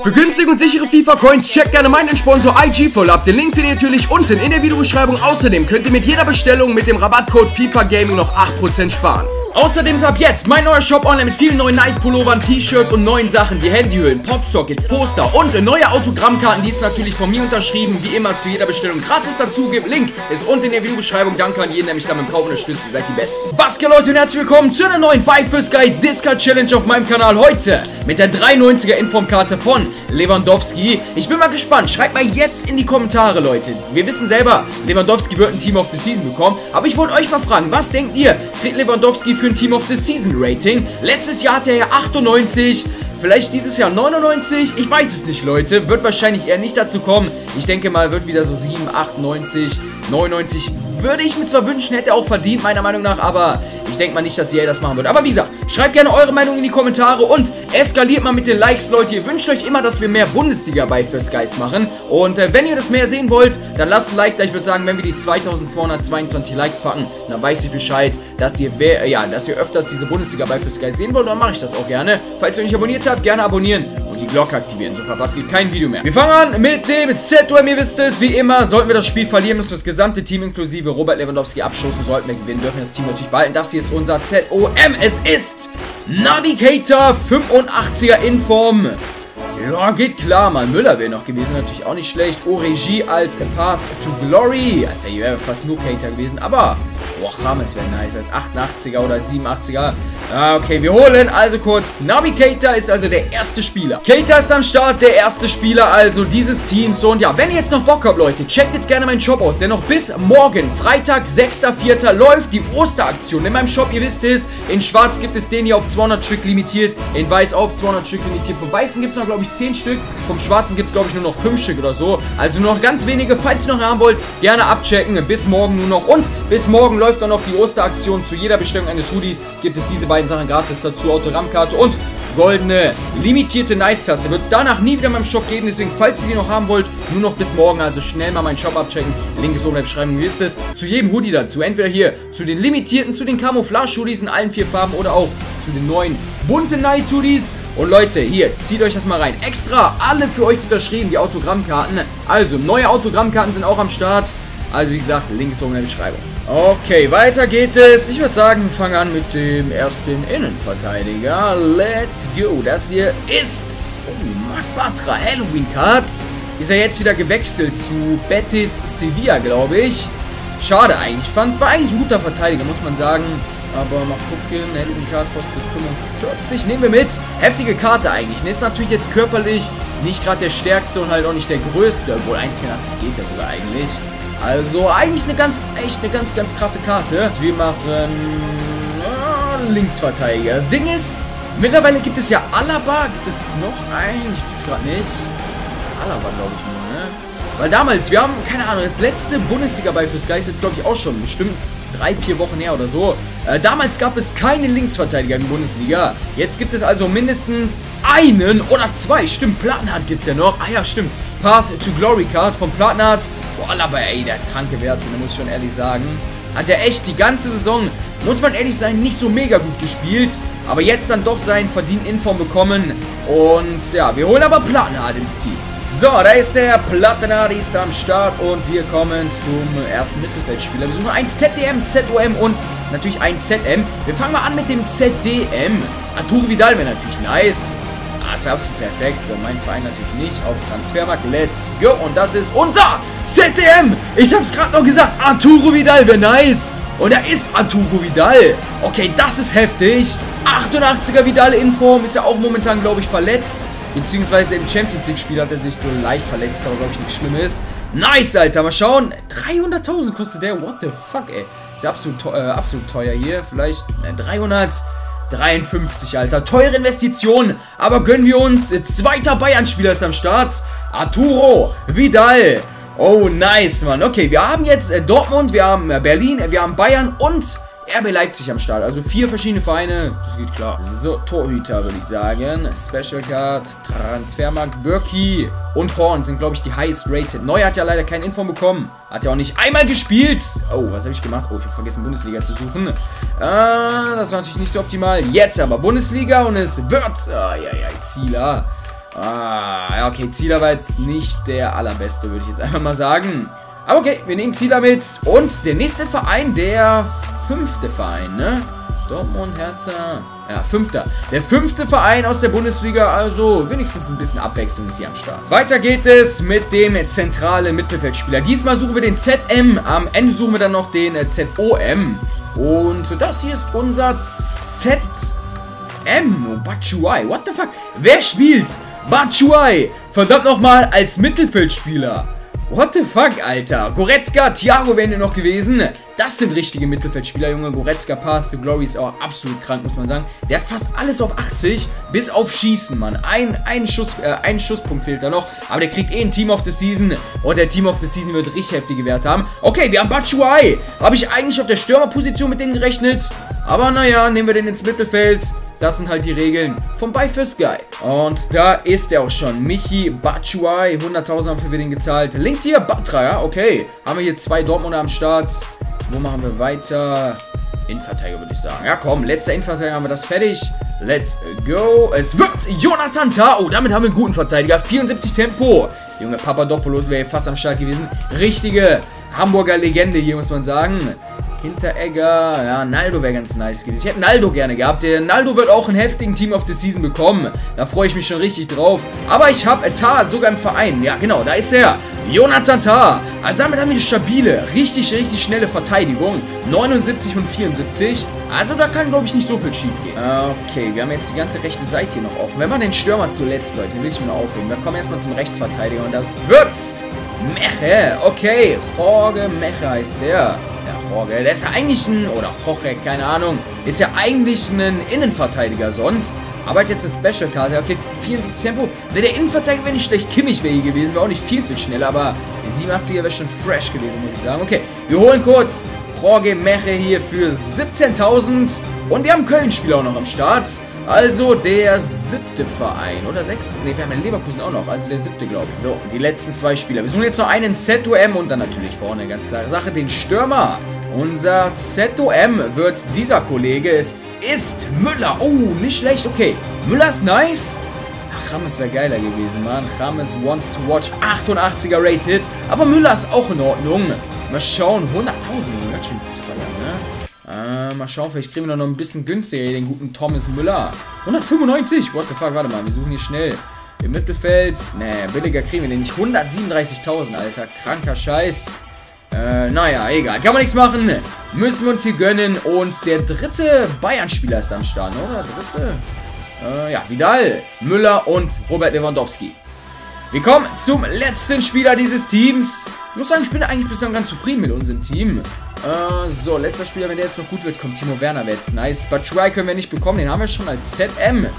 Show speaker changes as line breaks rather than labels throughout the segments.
Für günstige und sichere FIFA-Coins checkt gerne meinen Sponsor IG voll ab. Den Link findet ihr natürlich unten in der Videobeschreibung. Außerdem könnt ihr mit jeder Bestellung mit dem Rabattcode FIFA Gaming noch 8% sparen. Außerdem ist ab jetzt mein neuer Shop online mit vielen neuen nice Pullovern, T-Shirts und neuen Sachen wie Handyhüllen, Popsockets, Poster und neue Autogrammkarten, die es natürlich von mir unterschrieben, wie immer zu jeder Bestellung gratis dazu gibt. Link ist unten in der Videobeschreibung. Danke an jeden, der mich da beim Kauf unterstützt. Ihr seid die Besten. Was geht Leute und herzlich willkommen zu einer neuen Buy for Sky Discard Challenge auf meinem Kanal. Heute mit der 390er Informkarte von Lewandowski. Ich bin mal gespannt. Schreibt mal jetzt in die Kommentare, Leute. Wir wissen selber, Lewandowski wird ein Team of the Season bekommen. Aber ich wollte euch mal fragen, was denkt ihr? Kriegt Lewandowski für ein Team of the Season Rating. Letztes Jahr hatte er ja 98. Vielleicht dieses Jahr 99? Ich weiß es nicht, Leute. Wird wahrscheinlich eher nicht dazu kommen. Ich denke mal, wird wieder so 7, 98, 99. Würde ich mir zwar wünschen, hätte er auch verdient, meiner Meinung nach, aber ich denke mal nicht, dass EA das machen wird. Aber wie gesagt, schreibt gerne eure Meinung in die Kommentare und eskaliert mal mit den Likes, Leute. Ihr wünscht euch immer, dass wir mehr Bundesliga bei für Skies machen. Und äh, wenn ihr das mehr sehen wollt, dann lasst ein Like da. Ich würde sagen, wenn wir die 2222 Likes packen, dann weiß ich Bescheid, dass ihr, äh, ja, dass ihr öfters diese Bundesliga bei für Skies sehen wollt. Dann mache ich das auch gerne. Falls ihr nicht abonniert habt, gerne abonnieren und die Glocke aktivieren. So verpasst ihr kein Video mehr. Wir fangen an mit dem ZOM. Ihr wisst es, wie immer, sollten wir das Spiel verlieren, müssen wir das gesamte Team inklusive Robert Lewandowski abstoßen. Sollten wir gewinnen, dürfen wir das Team natürlich behalten. Das hier ist unser ZOM. Es ist Navigator 85er Inform. Ja, geht klar, mal Müller wäre noch gewesen, natürlich auch nicht schlecht. Oregie als Path to Glory. Alter, hier wäre fast nur Cater gewesen, aber Boah, James wäre nice als 88er oder als 87er. Ah, okay, wir holen also kurz. Navigator ist also der erste Spieler. Cater ist am Start, der erste Spieler also dieses Teams. Und ja, wenn ihr jetzt noch Bock habt, Leute, checkt jetzt gerne meinen Shop aus. Denn noch bis morgen, Freitag, 6.4. läuft die Osteraktion in meinem Shop. Ihr wisst es, in schwarz gibt es den hier auf 200 Stück limitiert. In weiß auf 200 Stück limitiert. Vom weißen gibt es noch, glaube ich, 10 Stück. Vom schwarzen gibt es, glaube ich, nur noch 5 Stück oder so. Also nur noch ganz wenige. Falls ihr noch haben wollt, gerne abchecken. Bis morgen nur noch. Und bis morgen läuft dann noch die Osteraktion. Zu jeder Bestellung eines Hoodies gibt es diese beiden Sachen gratis dazu. Autogrammkarte und goldene, limitierte Nice-Taste. Wird es danach nie wieder in meinem Shop geben. Deswegen, falls ihr die noch haben wollt, nur noch bis morgen. Also schnell mal meinen Shop abchecken. Link ist oben in der Beschreibung. Wie ist es? Zu jedem Hoodie dazu. Entweder hier zu den limitierten, zu den Camouflage-Hoodies in allen vier Farben oder auch zu den neuen bunten Nice-Hoodies. Und Leute, hier, zieht euch das mal rein. Extra alle für euch unterschrieben, die Autogrammkarten. Also, neue Autogrammkarten sind auch am Start. Also, wie gesagt, Link ist oben in der Beschreibung. Okay, weiter geht es. Ich würde sagen, wir fangen an mit dem ersten Innenverteidiger. Let's go. Das hier ist oh, Marc Batra, Halloween Cards. Ist er jetzt wieder gewechselt zu Betis Sevilla, glaube ich. Schade eigentlich. Fand, war eigentlich ein guter Verteidiger, muss man sagen. Aber mal gucken. Halloween Card kostet 45. Nehmen wir mit. Heftige Karte eigentlich. Ist natürlich jetzt körperlich nicht gerade der stärkste und halt auch nicht der größte. Obwohl 1,84 geht ja sogar eigentlich. Also eigentlich eine ganz, echt eine ganz, ganz krasse Karte. Wir machen äh, Linksverteidiger. Das Ding ist, mittlerweile gibt es ja Alaba. Gibt es noch einen? Ich weiß gerade nicht. Alaba, glaube ich nur, ne? Weil damals, wir haben, keine Ahnung, das letzte Bundesliga bei für Sky ist jetzt, glaube ich, auch schon bestimmt drei, vier Wochen her oder so. Äh, damals gab es keine Linksverteidiger in der Bundesliga. Jetzt gibt es also mindestens einen oder zwei. Stimmt, Plattenhardt gibt es ja noch. Ah ja, stimmt. Path to Glory Card von Plattenhardt. Boah, aber ey, der hat kranke Werte, muss ich schon ehrlich sagen. Hat er echt die ganze Saison, muss man ehrlich sein, nicht so mega gut gespielt. Aber jetzt dann doch seinen verdienten Inform bekommen. Und ja, wir holen aber Plattenhardt ins Team. So, da ist der Plattenhardt, ist am Start. Und wir kommen zum ersten Mittelfeldspieler. Wir suchen ein ZDM, ZOM und natürlich ein ZM. Wir fangen mal an mit dem ZDM. Arturo Vidal wäre natürlich nice. Ah, das wäre absolut perfekt. So, mein Verein natürlich nicht. Auf Transfermarkt. Let's go. Und das ist unser ZDM. Ich habe es gerade noch gesagt. Arturo Vidal wäre nice. Und er ist Arturo Vidal. Okay, das ist heftig. 88er Vidal in Form. Ist ja auch momentan, glaube ich, verletzt. Beziehungsweise im Champions League-Spiel hat er sich so leicht verletzt. Aber, glaube ich, nichts Schlimmes. Nice, Alter. Mal schauen. 300.000 kostet der. What the fuck, ey. Ist ja absolut, äh, absolut teuer hier. Vielleicht äh, 300... 53, Alter. Teure Investition. Aber gönnen wir uns. Zweiter Bayern-Spieler ist am Start. Arturo Vidal. Oh, nice, Mann. Okay, wir haben jetzt äh, Dortmund, wir haben äh, Berlin, wir haben Bayern und RB Leipzig am Start. Also vier verschiedene Vereine. Das geht klar. So, Torhüter würde ich sagen. Special Card, Transfermarkt, Birki und Horn sind, glaube ich, die highest rated. Neu hat ja leider kein Info bekommen. Hat ja auch nicht einmal gespielt. Oh, was habe ich gemacht? Oh, ich habe vergessen, Bundesliga zu suchen. Äh, das war natürlich nicht so optimal. Jetzt aber Bundesliga und es wird... Ah, ja, ja, Zieler. Ah, Ja, okay, Zieler war jetzt nicht der allerbeste, würde ich jetzt einfach mal sagen. Aber okay, wir nehmen Zieler mit. Und der nächste Verein, der fünfte Verein, ne? Dortmund, Hertha. Ja, fünfter. Der fünfte Verein aus der Bundesliga, also wenigstens ein bisschen Abwechslung ist hier am Start. Weiter geht es mit dem zentralen Mittelfeldspieler. Diesmal suchen wir den ZM, am Ende suchen wir dann noch den ZOM. Und das hier ist unser ZM. Batshuayi, what the fuck? Wer spielt Batshuayi? Verdammt nochmal als Mittelfeldspieler. What the fuck, Alter? Goretzka, Thiago wären ja noch gewesen. Das sind richtige Mittelfeldspieler, Junge. Goretzka, Path to Glory ist auch absolut krank, muss man sagen. Der hat fast alles auf 80, bis auf Schießen, Mann. Ein, ein, Schuss, äh, ein Schusspunkt fehlt da noch. Aber der kriegt eh ein Team of the Season. Und der Team of the Season wird richtig heftige Werte haben. Okay, wir haben Batshuayi. Habe ich eigentlich auf der Stürmerposition mit denen gerechnet? Aber naja, nehmen wir den ins Mittelfeld. Das sind halt die Regeln vom Buy First Guy. Und da ist er auch schon. Michi Batshuayi. 100.000 haben wir den gezahlt. Linkt hier Batra, ja? Okay. Haben wir hier zwei Dortmunder am Start. Wo machen wir weiter? Innenverteidiger würde ich sagen. Ja, komm, letzter Innenverteidiger haben wir das fertig. Let's go. Es wird Jonathan Tah. Oh, damit haben wir einen guten Verteidiger. 74 Tempo. Junge, Papadopoulos wäre fast am Start gewesen. Richtige Hamburger Legende hier, muss man sagen. Hinteregger, ja, Naldo wäre ganz nice gewesen. Ich hätte Naldo gerne gehabt. Der Naldo wird auch einen heftigen Team of the Season bekommen. Da freue ich mich schon richtig drauf. Aber ich habe Tar sogar im Verein. Ja, genau, da ist er. Jonathan Tar. Also damit haben wir eine stabile, richtig, richtig schnelle Verteidigung. 79 und 74. Also da kann, glaube ich, nicht so viel schief gehen. Okay, wir haben jetzt die ganze rechte Seite hier noch offen. Wenn man den Stürmer zuletzt, Leute, will ich mir noch aufheben. Wir kommen erstmal zum Rechtsverteidiger und das wird's. Meche, okay. Jorge Meche heißt der. Der Jorge, der ist ja eigentlich ein, oder Jorge, keine Ahnung, ist ja eigentlich ein Innenverteidiger sonst. Aber hat jetzt eine Special-Karte. Okay, 74 Tempo. Wäre der Innenverteidiger wäre nicht schlecht. Kimmich wäre hier gewesen. Wäre auch nicht viel, viel schneller. Aber die 87er wäre schon fresh gewesen, muss ich sagen. Okay, wir holen kurz Jorge Meche hier für 17.000. Und wir haben Köln-Spieler auch noch am Start. Also der siebte Verein. Oder sechste? Ne, wir haben den Leverkusen auch noch. Also der siebte, glaube ich. So, die letzten zwei Spieler. Wir suchen jetzt noch einen ZOM und dann natürlich vorne, ganz klare Sache, den Stürmer. Unser ZOM wird dieser Kollege. Es ist Müller. Oh, nicht schlecht. Okay, Müller ist nice. Ach, Rames wäre geiler gewesen, Mann. Rames wants to watch. 88er Rated. Aber Müller ist auch in Ordnung. Mal schauen. 100.000. Ganz schön äh, mal schauen, vielleicht kriegen wir noch ein bisschen günstiger den guten Thomas Müller. 195? What the fuck, warte mal, wir suchen hier schnell. Im Mittelfeld, ne, billiger kriegen wir den nicht. 137.000, Alter, kranker Scheiß. Äh, naja, egal. Kann man nichts machen. Müssen wir uns hier gönnen. Und der dritte Bayern-Spieler ist am Start, oder? Dritte? Äh, ja, Vidal, Müller und Robert Lewandowski. Wir kommen zum letzten Spieler dieses Teams. Ich muss sagen, ich bin eigentlich bislang ganz zufrieden mit unserem Team. Äh, so, letzter Spieler, wenn der jetzt noch gut wird, kommt Timo Werner, wäre jetzt nice. Batshuayi können wir nicht bekommen, den haben wir schon als ZM. Ja,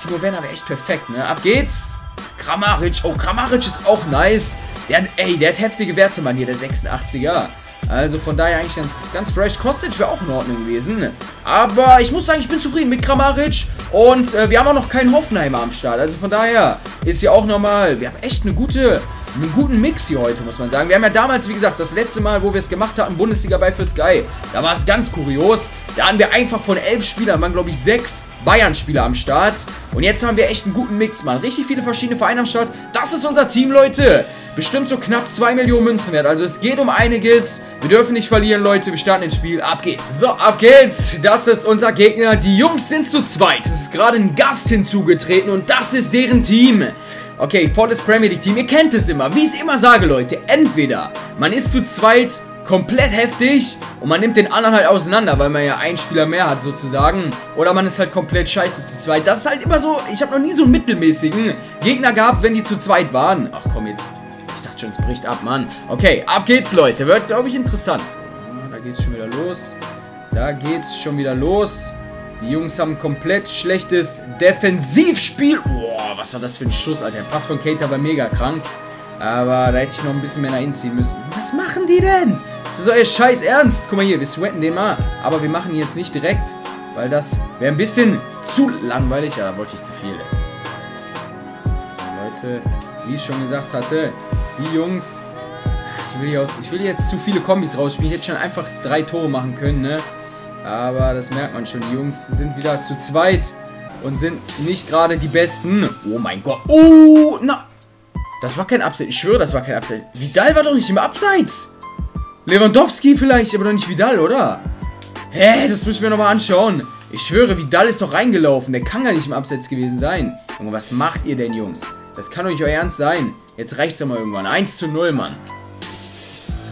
Timo Werner wäre echt perfekt, ne? Ab geht's. Kramaric. Oh, Kramaric ist auch nice. Der hat, ey, der hat heftige Werte, Mann, hier, der 86er. Also von daher eigentlich ganz, ganz fresh. Kostet wäre auch in Ordnung gewesen. Aber ich muss sagen, ich bin zufrieden mit Kramaric. Und äh, wir haben auch noch keinen Hoffenheimer am Start. Also von daher ist hier auch nochmal, wir haben echt eine gute, einen guten Mix hier heute, muss man sagen. Wir haben ja damals, wie gesagt, das letzte Mal, wo wir es gemacht hatten, Bundesliga bei für Sky, da war es ganz kurios. Da haben wir einfach von elf Spielern, waren glaube ich sechs Bayern-Spieler am Start. Und jetzt haben wir echt einen guten Mix, Mann. Richtig viele verschiedene Vereine am Start. Das ist unser Team, Leute. Bestimmt so knapp 2 Millionen Münzen wert. Also es geht um einiges. Wir dürfen nicht verlieren, Leute. Wir starten ins Spiel. Ab geht's. So, ab geht's. Das ist unser Gegner. Die Jungs sind zu zweit. Es ist gerade ein Gast hinzugetreten und das ist deren Team. Okay, volles Premier League Team. Ihr kennt es immer. Wie ich es immer sage, Leute. Entweder man ist zu zweit komplett heftig und man nimmt den anderen halt auseinander, weil man ja einen Spieler mehr hat sozusagen. Oder man ist halt komplett scheiße zu zweit. Das ist halt immer so, ich habe noch nie so einen mittelmäßigen Gegner gehabt, wenn die zu zweit waren. Ach komm jetzt, ich dachte schon, es bricht ab, Mann. Okay, ab geht's, Leute. Wird, glaube ich, interessant. Da geht's schon wieder los. Da geht's schon wieder los. Die Jungs haben komplett schlechtes Defensivspiel. Boah, was war das für ein Schuss, Alter. Der Pass von Kater war mega krank. Aber da hätte ich noch ein bisschen mehr einziehen müssen. Was machen die denn? Das ist euer Scheiß Ernst. Guck mal hier, wir sweaten den mal. Aber wir machen ihn jetzt nicht direkt, weil das wäre ein bisschen zu langweilig. Ja, da wollte ich zu viel. Leute, wie ich schon gesagt hatte, die Jungs... Ich will, auch, ich will jetzt zu viele Kombis rausspielen. Ich hätte schon einfach drei Tore machen können, ne? Aber das merkt man schon. Die Jungs sind wieder zu zweit. Und sind nicht gerade die Besten. Oh mein Gott. Oh, na. Das war kein Abseits. Ich schwöre, das war kein Abseits. Vidal war doch nicht im Abseits. Lewandowski vielleicht, aber doch nicht Vidal, oder? Hä, das müssen wir nochmal anschauen. Ich schwöre, Vidal ist doch reingelaufen. Der kann gar nicht im Abseits gewesen sein. Junge, was macht ihr denn, Jungs? Das kann doch nicht euer Ernst sein. Jetzt reicht's doch mal irgendwann. 1 zu 0, Mann.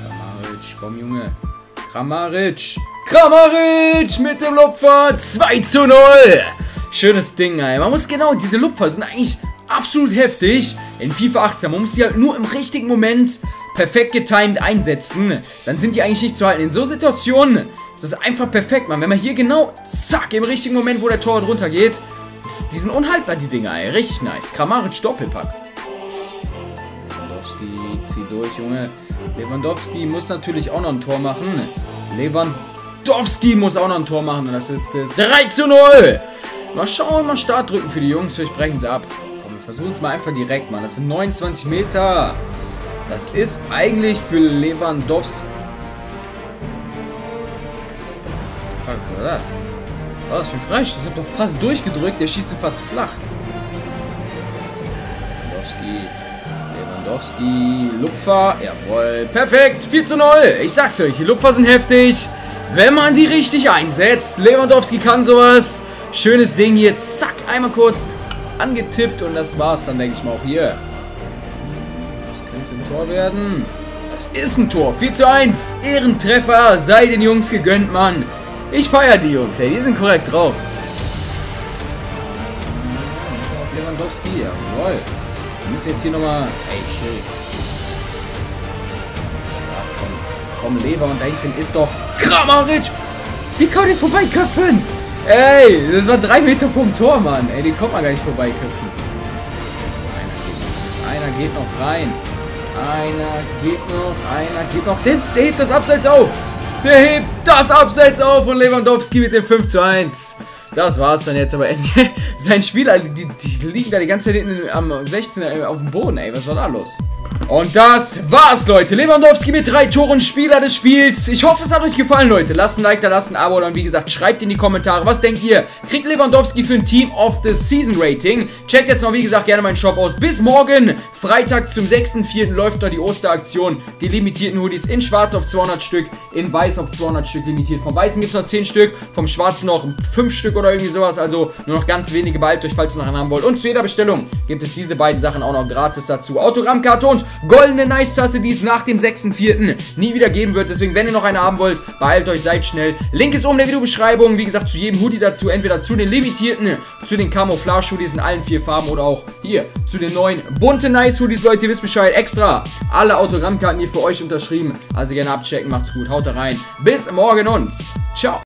Kramaric, komm, Junge. Kramaric. Kramaric mit dem Lupfer. 2 zu 0. Schönes Ding, ey. Man muss genau, diese Lupfer sind eigentlich absolut heftig. In FIFA 18, man muss die halt nur im richtigen Moment perfekt getimed einsetzen. Dann sind die eigentlich nicht zu halten. In so Situationen ist das einfach perfekt, man. Wenn man hier genau, zack, im richtigen Moment, wo der Tor runtergeht, die sind unhaltbar, die Dinger, ey. Richtig nice. Kramaric Doppelpack. Lewandowski, zieh durch, Junge. Lewandowski muss natürlich auch noch ein Tor machen. Lewandowski muss auch noch ein Tor machen. Und das ist das 3 zu 0. Mal schauen, mal Start drücken für die Jungs. Vielleicht brechen sie ab. Komm, wir versuchen es mal einfach direkt, Mann. Das sind 29 Meter. Das ist eigentlich für Lewandowski. Fuck, war das? Was war das für ein Freistoß? Ich hab doch fast durchgedrückt. Der schießt ihn fast flach. Lewandowski. Lewandowski. Lupfer. Jawohl. Perfekt. 4 zu 0. Ich sag's euch, die Lupfer sind heftig. Wenn man die richtig einsetzt. Lewandowski kann sowas. Schönes Ding hier. Zack, einmal kurz angetippt und das war's dann, denke ich mal, auch hier. Das könnte ein Tor werden. Das ist ein Tor. 4 zu 1. Ehrentreffer. Sei den Jungs gegönnt, Mann. Ich feiere die Jungs, ey. Die sind korrekt drauf. Lewandowski, jawohl. Wir müssen jetzt hier nochmal... Ey, shit. Vom, vom Lever und da hinten ist doch Kramaric. Wie kann der vorbeiköpfen? Ey, das war drei Meter vom Tor, Mann. Ey, den kommt man gar nicht vorbeiköpfen. Einer geht noch rein. Einer geht noch, einer geht noch. Der, der hebt das Abseits auf. Der hebt das Abseits auf und Lewandowski mit dem 5 zu 1. Das war's dann jetzt, aber sein Spieler, die, die liegen da die ganze Zeit hinten am 16 äh, auf dem Boden, ey. Was war da los? Und das war's, Leute. Lewandowski mit drei Toren, Spieler des Spiels. Ich hoffe, es hat euch gefallen, Leute. Lasst ein Like da, lasst ein Abo und wie gesagt, schreibt in die Kommentare, was denkt ihr? Kriegt Lewandowski für ein Team of the Season Rating? Checkt jetzt noch, wie gesagt, gerne meinen Shop aus. Bis morgen, Freitag zum 6.4. läuft da die Osteraktion. Die limitierten Hoodies in schwarz auf 200 Stück, in weiß auf 200 Stück limitiert. Vom weißen gibt es noch 10 Stück, vom schwarzen noch 5 Stück oder irgendwie sowas. Also nur noch ganz wenige. Behaltet euch, falls ihr noch einen haben wollt. Und zu jeder Bestellung gibt es diese beiden Sachen auch noch gratis dazu. Autogrammkarte und goldene Nice-Tasse, die es nach dem 6.4. nie wieder geben wird. Deswegen, wenn ihr noch eine haben wollt, behaltet euch, seid schnell. Link ist oben in der Videobeschreibung. Wie gesagt, zu jedem Hoodie dazu. Entweder zu den limitierten, zu den Camouflage-Hoodies in allen vier Farben oder auch hier zu den neuen bunten Nice-Hoodies. Leute, ihr wisst Bescheid. Extra alle Autogrammkarten hier für euch unterschrieben. Also gerne abchecken. Macht's gut. Haut da rein. Bis morgen und ciao.